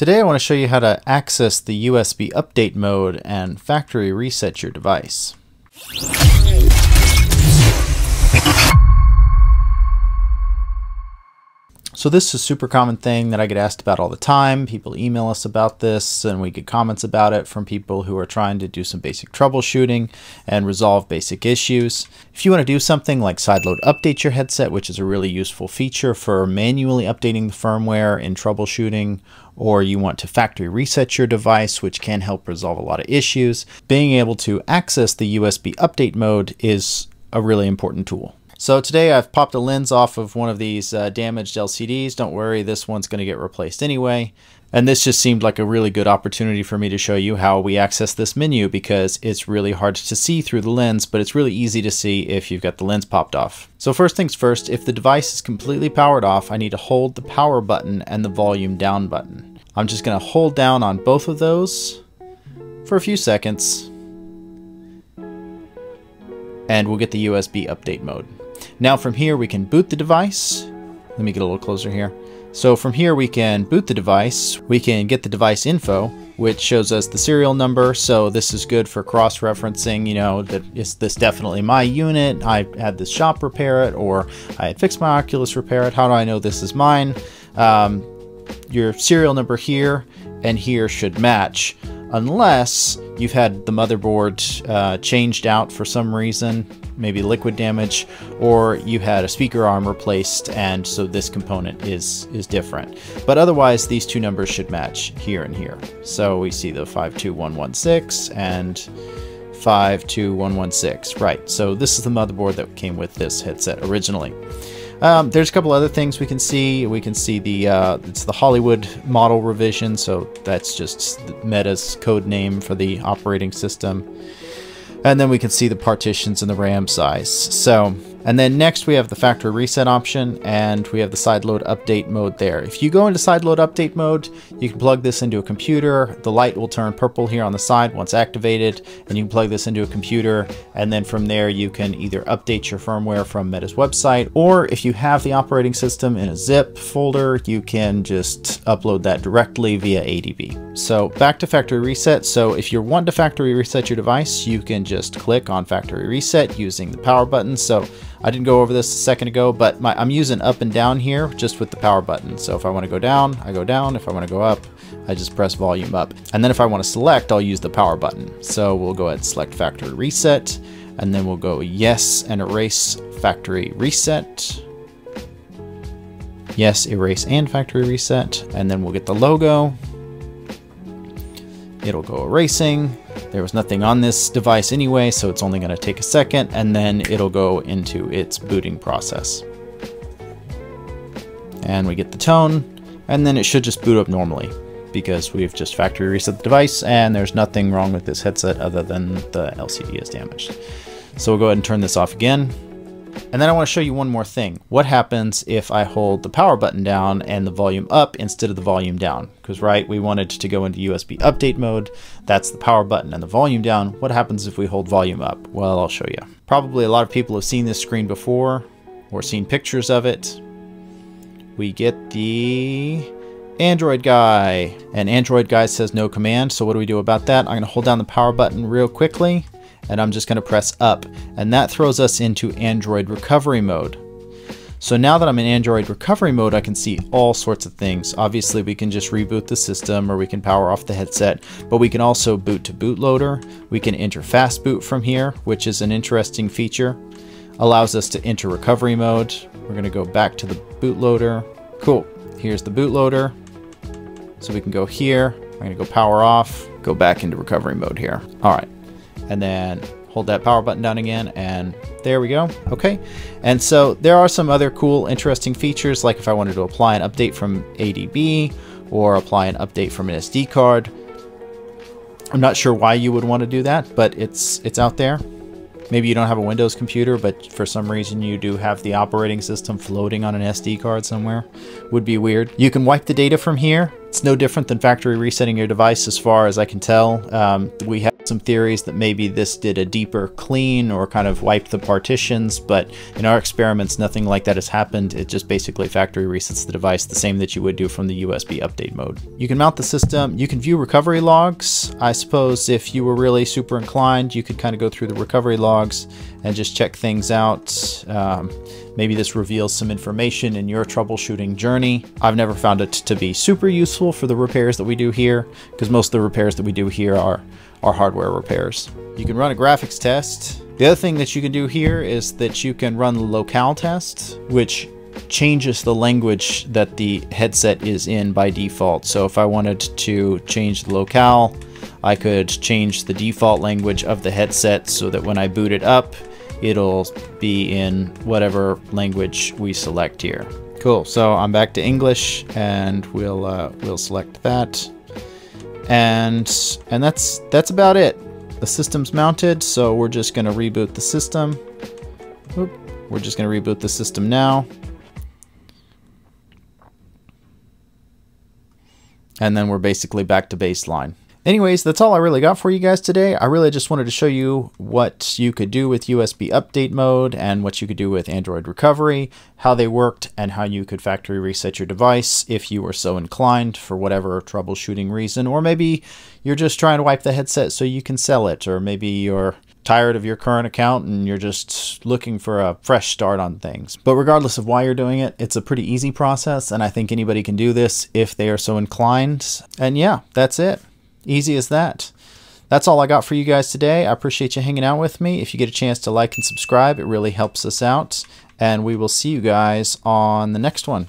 Today I want to show you how to access the USB update mode and factory reset your device. So this is a super common thing that I get asked about all the time. People email us about this and we get comments about it from people who are trying to do some basic troubleshooting and resolve basic issues. If you want to do something like sideload update your headset, which is a really useful feature for manually updating the firmware in troubleshooting, or you want to factory reset your device, which can help resolve a lot of issues, being able to access the USB update mode is a really important tool. So today I've popped a lens off of one of these uh, damaged LCDs. Don't worry, this one's going to get replaced anyway. And this just seemed like a really good opportunity for me to show you how we access this menu because it's really hard to see through the lens, but it's really easy to see if you've got the lens popped off. So first things first, if the device is completely powered off, I need to hold the power button and the volume down button. I'm just going to hold down on both of those for a few seconds and we'll get the USB update mode. Now from here we can boot the device. Let me get a little closer here. So from here we can boot the device. We can get the device info, which shows us the serial number. So this is good for cross-referencing, you know, that is this definitely my unit? I had this shop repair it, or I had Fix My Oculus repair it. How do I know this is mine? Um, your serial number here and here should match unless you've had the motherboard uh, changed out for some reason maybe liquid damage, or you had a speaker arm replaced and so this component is, is different. But otherwise these two numbers should match here and here. So we see the 52116 and 52116. Right, so this is the motherboard that came with this headset originally. Um, there's a couple other things we can see. We can see the uh, it's the Hollywood model revision, so that's just Meta's code name for the operating system. And then we can see the partitions and the RAM size. So and then next we have the factory reset option and we have the sideload update mode there. If you go into sideload update mode, you can plug this into a computer. The light will turn purple here on the side once activated and you can plug this into a computer and then from there you can either update your firmware from Meta's website or if you have the operating system in a zip folder, you can just upload that directly via ADB. So back to factory reset. So if you're wanting to factory reset your device, you can just click on factory reset using the power button. So I didn't go over this a second ago, but my, I'm using up and down here just with the power button. So if I want to go down, I go down. If I want to go up, I just press volume up. And then if I want to select, I'll use the power button. So we'll go ahead and select factory reset, and then we'll go yes and erase factory reset. Yes, erase and factory reset. And then we'll get the logo. It'll go erasing. There was nothing on this device anyway, so it's only going to take a second, and then it'll go into its booting process. And we get the tone, and then it should just boot up normally because we've just factory reset the device and there's nothing wrong with this headset other than the LCD is damaged. So we'll go ahead and turn this off again. And then I want to show you one more thing. What happens if I hold the power button down and the volume up instead of the volume down? Because right, we wanted to go into USB update mode. That's the power button and the volume down. What happens if we hold volume up? Well, I'll show you. Probably a lot of people have seen this screen before or seen pictures of it. We get the Android guy. And Android guy says no command. So what do we do about that? I'm going to hold down the power button real quickly and I'm just going to press up and that throws us into Android recovery mode. So now that I'm in Android recovery mode, I can see all sorts of things. Obviously, we can just reboot the system or we can power off the headset, but we can also boot to bootloader. We can enter fast boot from here, which is an interesting feature. Allows us to enter recovery mode. We're gonna go back to the bootloader. Cool, here's the bootloader. So we can go here, I'm gonna go power off, go back into recovery mode here. All right, and then hold that power button down again and there we go. Okay. And so there are some other cool interesting features like if I wanted to apply an update from ADB or apply an update from an SD card. I'm not sure why you would want to do that but it's it's out there. Maybe you don't have a Windows computer but for some reason you do have the operating system floating on an SD card somewhere. Would be weird. You can wipe the data from here. It's no different than factory resetting your device as far as I can tell. Um, we have some theories that maybe this did a deeper clean or kind of wiped the partitions, but in our experiments, nothing like that has happened. It just basically factory resets the device the same that you would do from the USB update mode. You can mount the system, you can view recovery logs. I suppose if you were really super inclined, you could kind of go through the recovery logs and just check things out. Um, maybe this reveals some information in your troubleshooting journey. I've never found it to be super useful for the repairs that we do here, because most of the repairs that we do here are are hardware repairs. You can run a graphics test. The other thing that you can do here is that you can run the locale test, which changes the language that the headset is in by default. So if I wanted to change the locale, I could change the default language of the headset so that when I boot it up, it'll be in whatever language we select here. Cool, so I'm back to English and we'll, uh, we'll select that and and that's that's about it. The system's mounted so we're just going to reboot the system. Oop. we're just going to reboot the system now. And then we're basically back to baseline Anyways, that's all I really got for you guys today. I really just wanted to show you what you could do with USB update mode and what you could do with Android recovery, how they worked, and how you could factory reset your device if you were so inclined for whatever troubleshooting reason. Or maybe you're just trying to wipe the headset so you can sell it, or maybe you're tired of your current account and you're just looking for a fresh start on things. But regardless of why you're doing it, it's a pretty easy process, and I think anybody can do this if they are so inclined. And yeah, that's it. Easy as that. That's all I got for you guys today. I appreciate you hanging out with me. If you get a chance to like and subscribe, it really helps us out. And we will see you guys on the next one.